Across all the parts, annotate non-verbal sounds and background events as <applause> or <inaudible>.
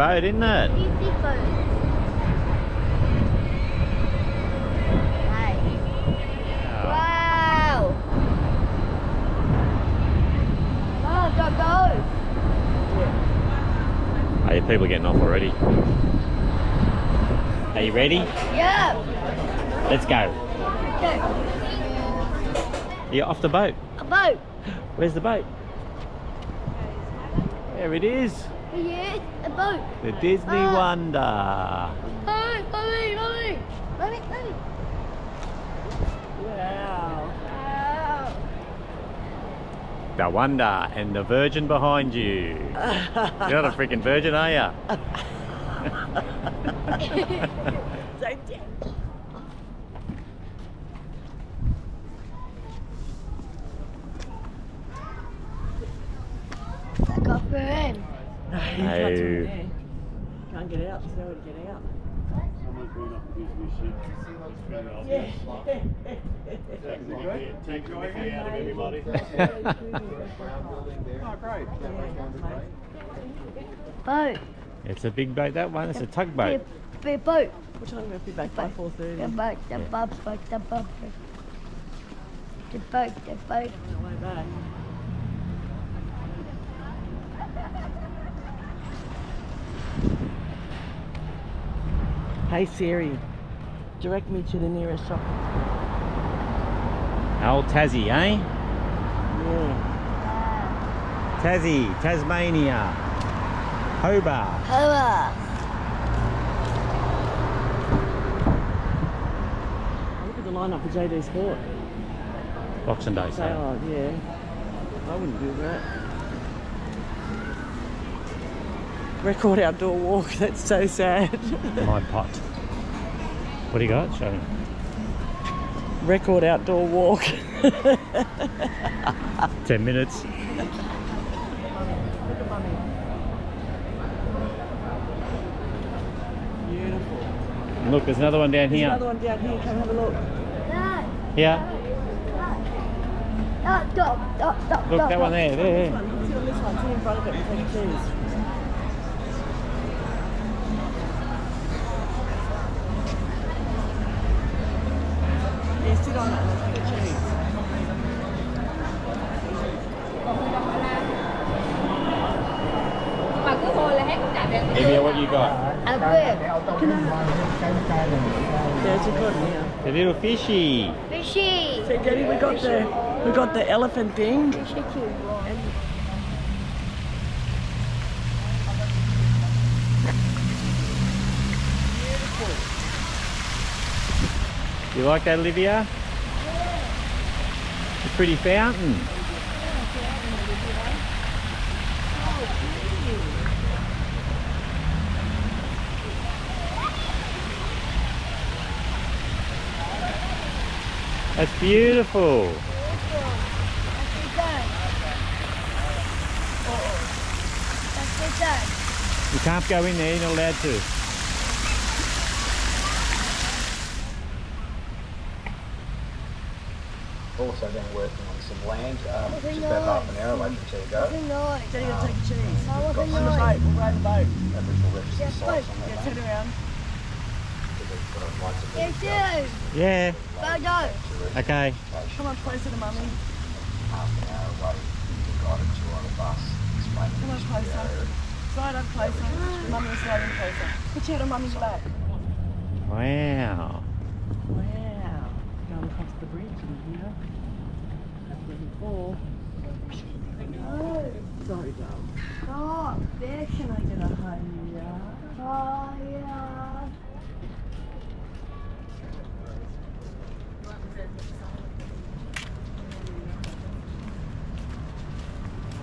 boat, isn't it? Easy boat. Hey. Wow. Oh, go, go. Hey, people are getting off already. Are you ready? Yeah. Let's go. Okay. You're off the boat. A boat. Where's the boat? There it is. Yes, a boat. The Disney Ah. Wonder. Mommy, mommy, mommy. Mommy, mommy. Wow. Wow. The Wonder and the Virgin behind you. <laughs> You're not a freaking virgin, are you? Don't you? I got for him. No, you can't do No. it there. Can't get out. There's nowhere to get out. Someone's been up with his ship. It's been obvious. Take the mickey- Take the mickey out of everybody. Oh, great. Boat. it's a big boat, that one. It's a tugboat. Big, big boat. What time are we going to be back by 4.30? The boat, the boat, boat, the boat. The boat, the boat. The way Hey Siri, direct me to the nearest shop. Old Tassie, eh? Yeah. Tassie, Tasmania, Hobart. Hurrah. Look at the lineup for JD Sport. Boxing Day, Say, so. oh yeah. I wouldn't do that. Record outdoor walk, <laughs> that's so sad. My pot. What do you got? Show me. Record outdoor walk. <laughs> 10 minutes. Beautiful. Look, there's another one down There's here. another one down here, come have a look. Dad. Here. Dad, stop, stop, stop, Look, stop, that one there. This There. one, sit on this one, sit in front of it and take a cheese. Yeah, sit on that and take a cheese. Olivia, what you got? A bit. There's a good here. The little fishy. Fishy. So Daddy, we got the we got the elephant thing. Fishy too. You like that, Olivia? Pretty fountain. That's beautiful. You can't go in there, you're not allowed to. Also been working on some land, um, Okay, just about half an hour away from Chico. Looking nice. Daddy, take a cheese. Oh, looking On the boat, we'll ride the boat. Aboriginal registered Yeah, sites boat. on Yeah, turn around. So we've got lots of Yes, people yes. Yeah, okay. Come on, closer to mummy. half an hour away. We got a tour on a bus explaining Come on the history of the closer. Slide up closer. Mummy will slide in closer. Put your head on mummy's lap. Wow. Wow. Going across the bridge from here. That's where we fall. Oh, Sorry, darling. stop. There, can I get a hiya? Oh, yeah.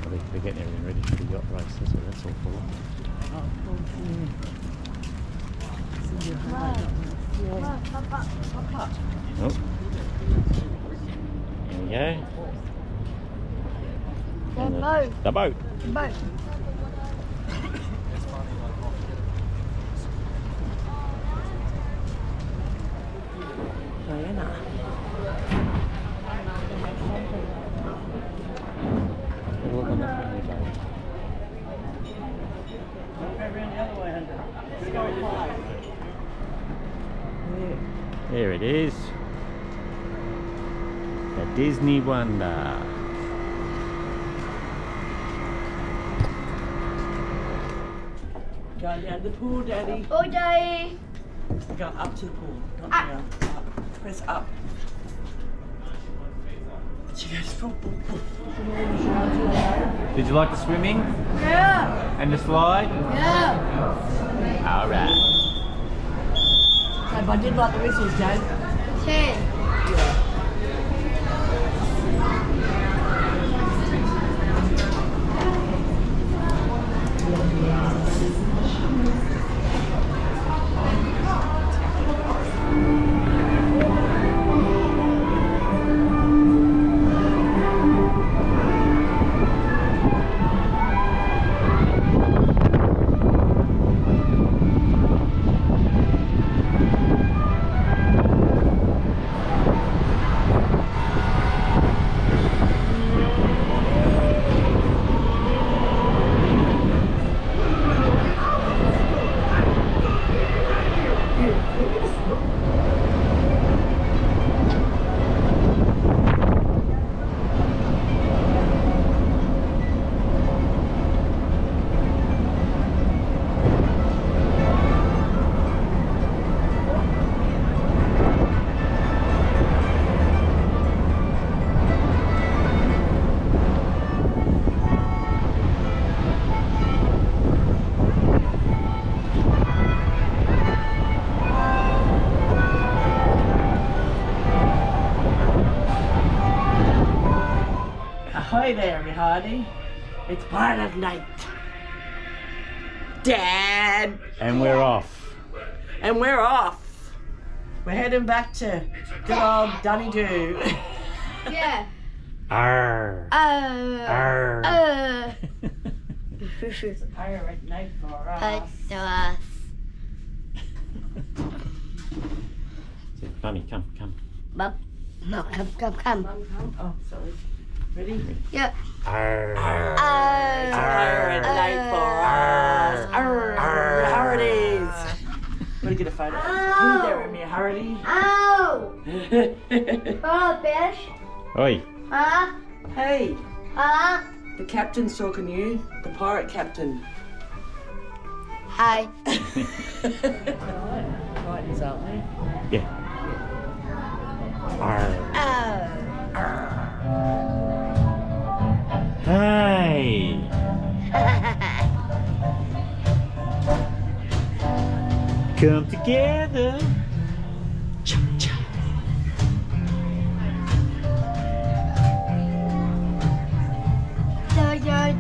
Well, they're getting everything ready for the yacht race, that's what that's all for. Oh, cool. See you. Yeah. Wow, Papa. Papa. Oh. There we go. The boat. The boat. Boat. Diana. There it is, the Disney Wonder. Going down to the pool, Daddy. Oh, Daddy. Go up to the pool. Not Ah. down. Up. Press up. She goes, boom, boom, boom. Did you like the swimming Yeah. and the slide? Yeah. Alright. So, I did like the whistles, Dad. Ten. Ahoy there, me hearty. It's part of night. Dad! And we're off. And we're off. We're heading back to good old Dunny-Doo. <laughs> Yeah. Arr. Uh. Arr. Uh. Pirate night for But us. to us. Mummy, come, come. Bum. No, come, come, come. Oh, sorry. Ready? Yep. Arr. Uh. Pirate night for us. Arr, arr, Hearties. Gotta get a photo. Hey there, me Hearty. Ow! <laughs> Oh, fish. Oi. Huh? hey, Huh? the captain's talking to you. The pirate captain. Hi. <laughs> Titans, aren't we? Yeah. Arr. Oh. Hey. <laughs> Come together. So your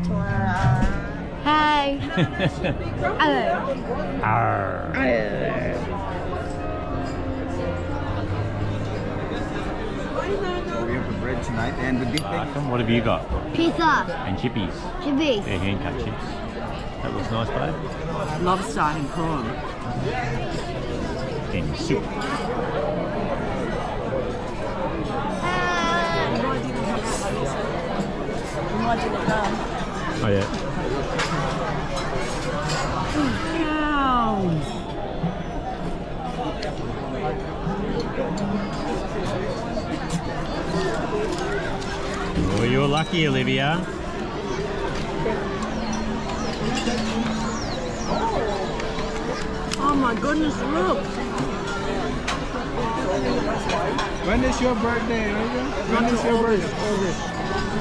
Hi. <laughs> Arr. We have the bread tonight and the big Awesome. What have you got? Pizza. And chippies. Chippies. They're hand cut chips. That looks nice, babe. Lobster and prawn. And soup. Ah. Oh yeah. Lucky, Olivia. Oh my goodness, look. When is your birthday, Olga? When is your birthday? August.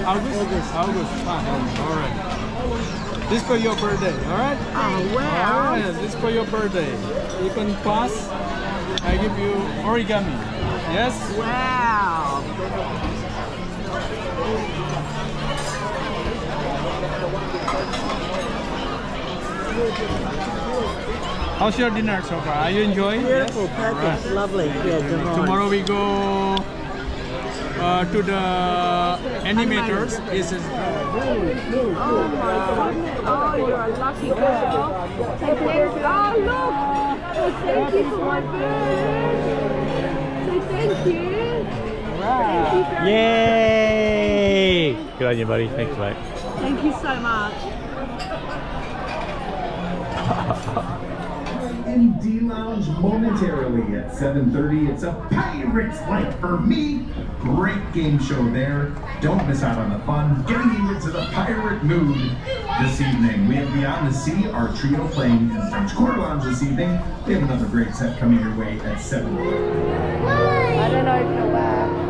August? August. August. Ah, all right. This for your birthday, all right? Oh wow. All right, this for your birthday. You can pass. I give you origami. Yes? Wow. How's your dinner so far? Are you enjoying? Beautiful, Yes? perfect, All right. lovely. Yeah, divine. Tomorrow we go uh, to the animators. It's a- Oh my goodness. Oh, you're a lucky girl. Thank you. Oh, look. Say thank you for my bird. Say thank you. Thank you very Yay! Good on you, buddy. Thanks, mate. Thank you so much. Lounge momentarily at 7:30. It's a Pirates Life for me. Great game show there. Don't miss out on the fun. Getting you into the pirate mood this evening. We have Beyond the Sea, our trio playing in French Quarter Lounge this evening. We have another great set coming your way at 7. I don't know if you're.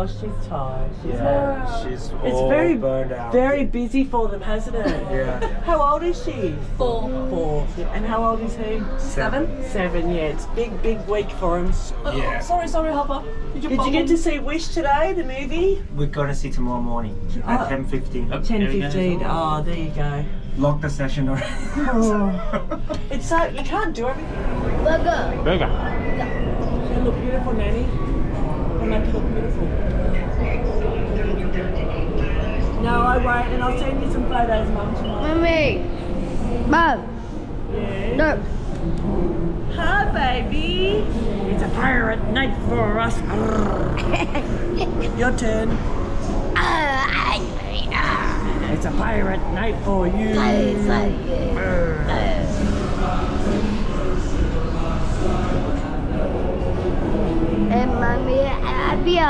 Oh, she's tired. She's Yeah, she's It's very, burned out. very busy for them, hasn't it? Yeah. <laughs> How old is she? Four. Four. And how old is he? Seven. Seven, yeah. It's big, big week for him. Oh, yeah. Sorry, sorry, Hopper. Did you, Did you get to see Wish today, the movie? We're gonna see tomorrow morning at uh, Oh. 10.15. 10.15. Oh, there you go. Lock the session already. <laughs> Oh. It's so, you can't do everything. Burger. Burger. You look beautiful, Nanny. I make you look beautiful. No, I won't, and I'll send you some photos, Mum, tomorrow. Mummy. Mum. Yeah. No. Hi, baby. It's a pirate night for us. Your turn. <laughs> It's a pirate night for you.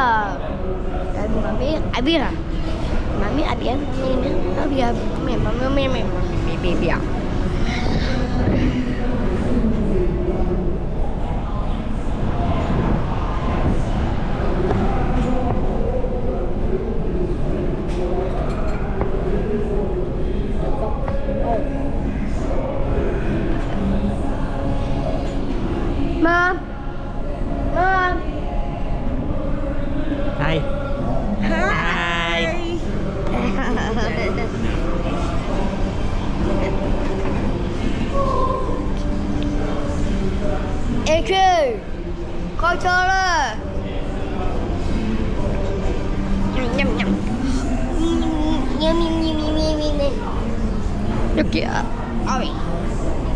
Abia. Eh, mami Abia. Mami Abia. Mami. Mami mami mami mami Được kìa. Ôi.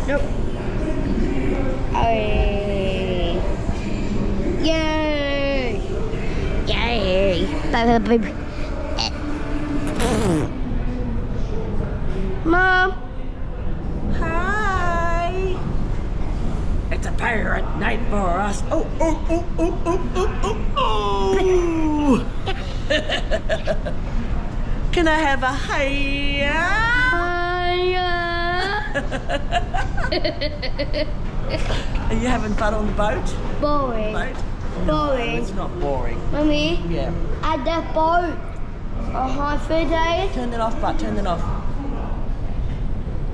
Được. Ôi. Yay. Yay. Bye bye bye. Mom. Hi. It's a pirate night for us. Oh, oh, oh, oh, oh, oh, oh, oh. <laughs> Can I have a hiya? <laughs> Are you having fun on the boat? Boring. Boat? Boring. It's not boring. Mummy, Yeah. at the boat. A high food days. Turn it off, but turn it off.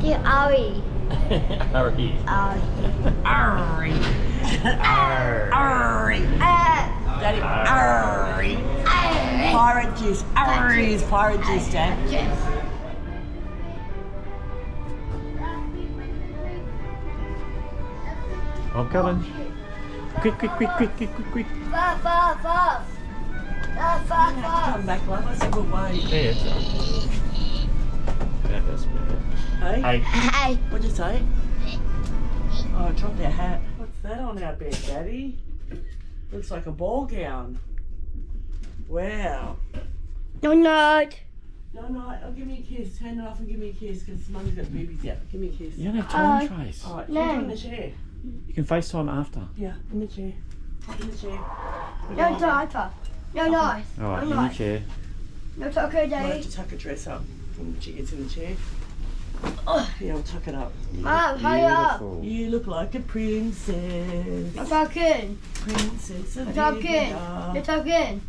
The Ari. Harry. Ari. <laughs> Arry. Arry. Uh, Daddy. Arry. Ari. Pirate juice. Arry is pirate juice, Dad. I'm coming. Quick, quick, quick, quick, quick, quick, quick. Fast, fast, fast. Fast, fast, Come back, love. That's a good way. Yeah, it's Yeah, that's better. Hey? Hey. Hey. What'd you say? Oh, I dropped our hat. What's that on our bed, Daddy? Looks like a ball gown. Wow. No, not. No, no, oh, give me a kiss. Turn it off and give me a kiss because Mummy's got boobies out. Give me a kiss. You don't have time, Uh, Trace. All right, No. no. in the chair. You can FaceTime after. Yeah, in the chair. Oh, in the chair. No, Tata. No, nice. All right, no, in the chair. No, Taco I have to tuck a dress up when she gets in the chair. Oh. Yeah, I'll tuck it up. Mom, hurry up. You look like a princess. I'm talking. Princess of I'm talking. India. You're talking.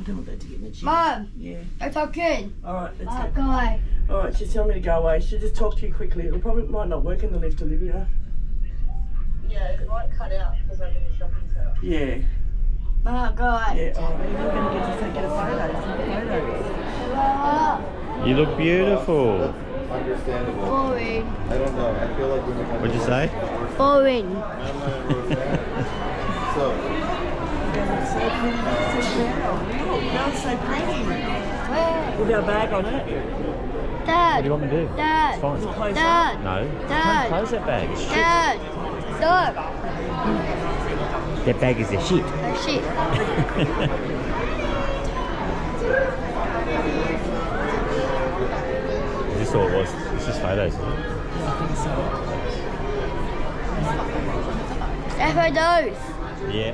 I don't want that to get in the chair. Mom, Yeah. you're talking. All right, let's Oh, go. God. All right, she's telling me to go away. She'll just talk to you quickly. It probably might not work in the lift, Olivia. Yeah, it might cut out because I'm in the shopping centre. Ah, yeah. Oh, God. Yeah. All right. You're going to get to get a photo. Some photos. Oh, You look beautiful. Understandable. boring. I don't know. I feel like when we come What'd you say? Boring. I'm not Roseanne. So, That's so pretty. That's so brown. Look, that's so pretty. Where? With our bag on it. Dad. What do you want me to do? Dad. It's fine. Close Dad. No. Dad. Close that bag. Shit. Dad. Look. That bag is a shit. Oh shit. Is this all it was? It's just photos. isn't it? Defo those. Yeah.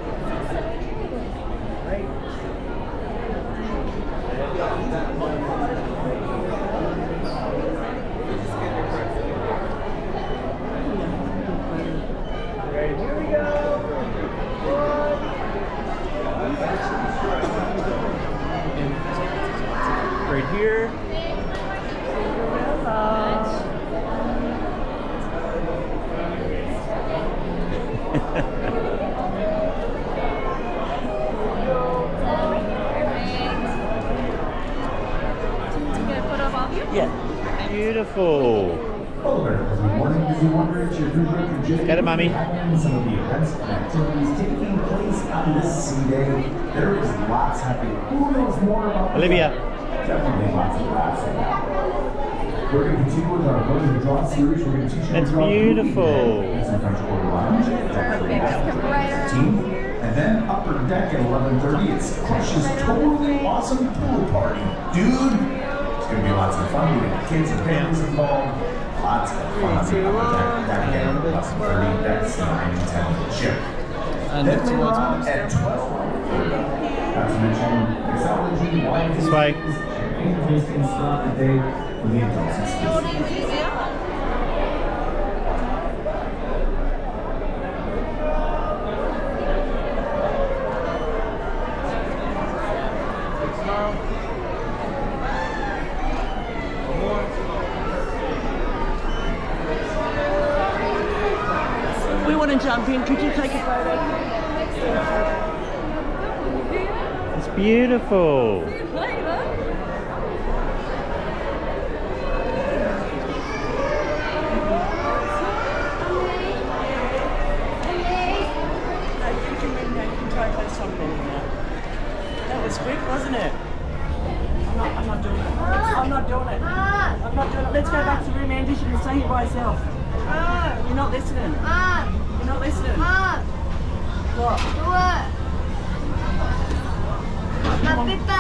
Right here. Yeah. Beautiful. Hello there, busy morning, busy wonder. It's your group and Jay. Got it, mommy. Some of the events and activities taking place on this sea day. There is lots happening. Who knows more about Olivia. Definitely lots of laughs. We're going to continue with our Learn to Draw series. We're going to teach you That's how to draw beautiful. It's in French Quarter Lounge. at 10:15. And then upper deck at 11.30, it's Crush's Totally Awesome Pool Party. Dude, it's going to be lots of fun. We got kids and families involved. Lots of fun on the upper deck. That again, 11.30, that's 9 and 10 for the ship. And Then it's later on at 12.30, not to mention mixology, wine This way. tastings, champagne tastings throughout the day for the adults and kids. We want to jump in. Could you take a photo? It's beautiful. No, you can ring now. You can try close something now. That was quick, wasn't it? I'm not, I'm not doing it. I'm not doing it. I'm not doing it. Let's go back to the room, Andy. You can stay here by yourself. You're not listening. Mom, You're not listening. mom, What? what? 待ってた